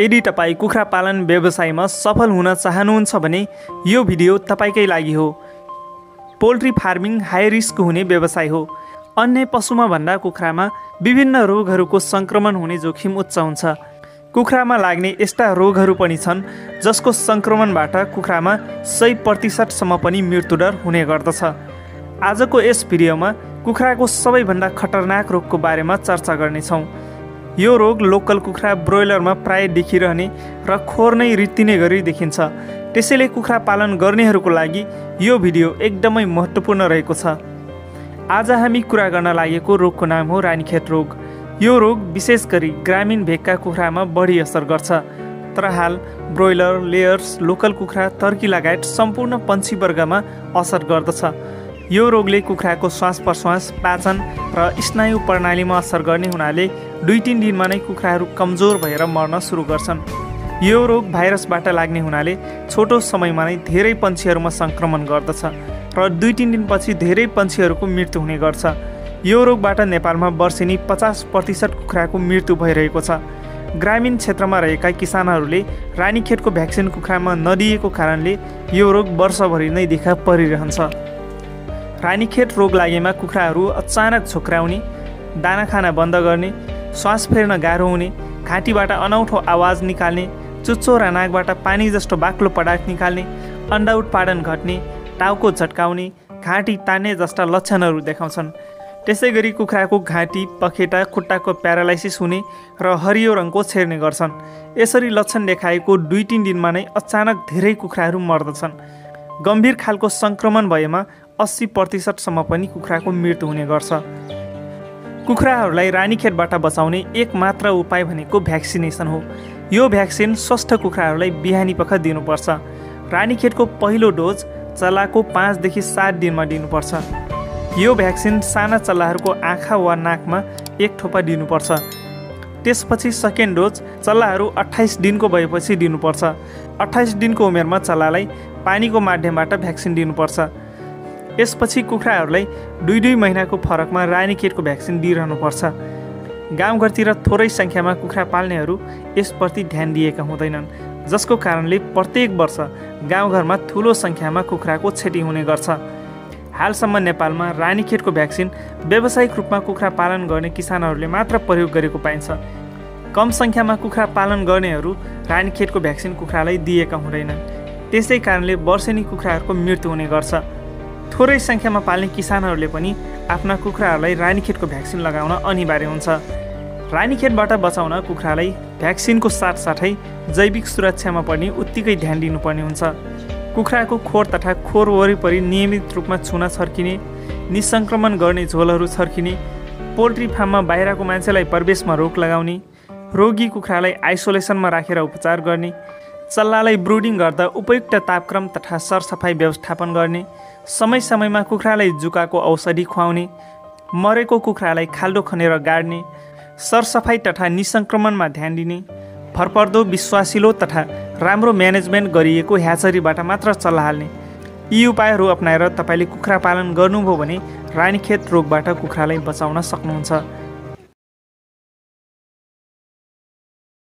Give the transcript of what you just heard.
यदि तपाईँ कुखुरा पालन व्यवसायमा सफल हुन चाहनुहुन्छ भने यो भिडियो तपाईँकै लागि हो। पोल्ट्री फार्मिङ हाई रिस्क हुने व्यवसाय हो। अन्य पशुमा भन्दा कुखुरामा विभिन्न रोगहरूको सङ्क्रमण हुने जोखिम उच्च हुन्छ कुखुरामा लाग्ने यस्ता रोगहरू पनि छन् जसको सङ्क्रमणबाट कुखुरामा सय प्रतिशतसम्म पनि मृत्युदर हुने गर्दछ। आजको यस भिडियोमा कुखुराको सबैभन्दा खतरनाक रोगको बारेमा चर्चा गर्नेछौँ। यो रोग लोकल कुखुरा ब्रोइलरमा प्राय देखिरहने र खोर नै रित्तिने गरी देखिन्छ। त्यसैले कुखुरा पालन गर्नेहरूको लागि यो भिडियो एकदमै महत्त्वपूर्ण रहेको छ। आज हामी कुरा गर्न लागेको रोगको नाम हो रानीखेत रोग। यो रोग विशेष गरी ग्रामीण भेगका कुखुरामा बढी असर गर्छ। तर हाल ब्रोइलर लेयर्स लोकल कुखुरा तर्की लगायत सम्पूर्ण पन्छी वर्गमा असर गर्दछ। यो रोगले कुखुराको श्वास प्रश्वास पाचन र स्नायु प्रणालीमा असर गर्ने हुनाले दुई तिन दिनमा नै कुखुराहरू कमजोर भएर मर्न सुरु गर्छन्। यो रोग भाइरसबाट लाग्ने हुनाले छोटो समयमा नै धेरै पन्छीहरूमा सङ्क्रमण गर्दछ र दुई तिन दिनपछि धेरै पन्छीहरूको मृत्यु हुने गर्छ। यो रोगबाट नेपालमा वर्षेनी पचास प्रतिशत कुखुराको मृत्यु भइरहेको छ। ग्रामीण क्षेत्रमा रहेका किसानहरूले रानीखेतको भ्याक्सिन कुखुरामा नदिएको कारणले यो रोग वर्षभरि नै देखा परिरहन्छ। रानीखेत रोग लागेमा कुखुराहरू अचानक छोक्राउने दाना खाना बन्द गर्ने श्वास फेर्न गाह्रो हुने घाँटीबाट अनौठो आवाज निकाल्ने चुच्चो र नाकबाट पानी जस्तो बाक्लो पदार्थ निकाल्ने अन्डा उत्पादन घट्ने टाउको झट्काउने घाँटी तान्ने जस्ता लक्षणहरू देखाउँछन्। त्यसै गरी कुखुराको घाँटी पखेटा खुट्टाको प्यारालाइसिस हुने र हरियो रङको छेर्ने गर्छन्। यसरी लक्षण देखाएको दुई तिन दिनमा नै अचानक धेरै कुखुराहरू मर्दछन्। गम्भीर खालको सङ्क्रमण भएमा अस्सी प्रतिशतसम्म पनि कुखुराको मृत्यु हुने गर्छ। कुखुराहरूलाई रानीखेतबाट बचाउने एक मात्र उपाय भनेको भ्याक्सिनेसन हो। यो भ्याक्सिन स्वस्थ कुखुराहरूलाई बिहानी पख दिनुपर्छ। रानीखेतको पहिलो डोज चल्लाको पाँचदेखि सात दिनमा दिनुपर्छ। यो भ्याक्सिन साना चल्लाहरूको आँखा वा नाकमा एक थोपा दिनुपर्छ। त्यसपछि सेकेन्ड डोज चल्लाहरू अठाइस दिनको भएपछि दिनुपर्छ। अठाइस दिनको उमेरमा चल्लालाई पानीको माध्यमबाट भ्याक्सिन दिनुपर्छ। यसपछि कुखुराहरूलाई दुई दुई महिनाको फरकमा रानीखेतको भ्याक्सिन दिइरहनुपर्छ। गाउँघरतिर थोरै सङ्ख्यामा कुखुरा पाल्नेहरू यसप्रति ध्यान दिएका हुँदैनन् जसको कारणले प्रत्येक वर्ष गाउँघरमा ठुलो सङ्ख्यामा कुखुराको क्षति हुने गर्छ। हालसम्म नेपालमा रानीखेतको भ्याक्सिन व्यावसायिक रूपमा कुखुरा पालन गर्ने किसानहरूले मात्र प्रयोग गरेको पाइन्छ। कम सङ्ख्यामा कुखुरा पालन गर्नेहरू रानीखेतको भ्याक्सिन कुखुरालाई दिएका हुँदैनन्। त्यसै कारणले वर्षेनी कुखुराहरूको मृत्यु हुने गर्छ। थोरै सङ्ख्यामा पाल्ने किसानहरूले पनि आफ्ना कुखुराहरूलाई रानीखेतको भ्याक्सिन लगाउन अनिवार्य हुन्छ। रानीखेतबाट बचाउन कुखुरालाई भ्याक्सिनको साथसाथै जैविक सुरक्षामा पनि उत्तिकै ध्यान दिनुपर्ने हुन्छ। कुखुराको खोर तथा खोर वरिपरि नियमित रूपमा छुना छर्किने निसङ्क्रमण गर्ने झोलहरू छर्किने पोल्ट्री फार्ममा बाहिरको मान्छेलाई प्रवेशमा रोक लगाउने रोगी कुखुरालाई आइसोलेसनमा राखेर उपचार गर्ने चल्लालाई ब्रुडिङ गर्दा उपयुक्त तापक्रम तथा सरसफाइ व्यवस्थापन गर्ने समय समयमा कुखुरालाई जुकाको औषधि खुवाउने मरेको कुखुरालाई खाल्डो खनेर गाड्ने सरसफाइ तथा निसङ्क्रमणमा ध्यान दिने भरपर्दो विश्वासिलो तथा राम्रो म्यानेजमेन्ट गरिएको ह्याचरीबाट मात्र चल्ला हाल्ने। यी उपायहरू अप्नाएर तपाईँले कुखुरा पालन गर्नुभयो भने रानीखेत रोगबाट कुखुरालाई बचाउन सक्नुहुन्छ।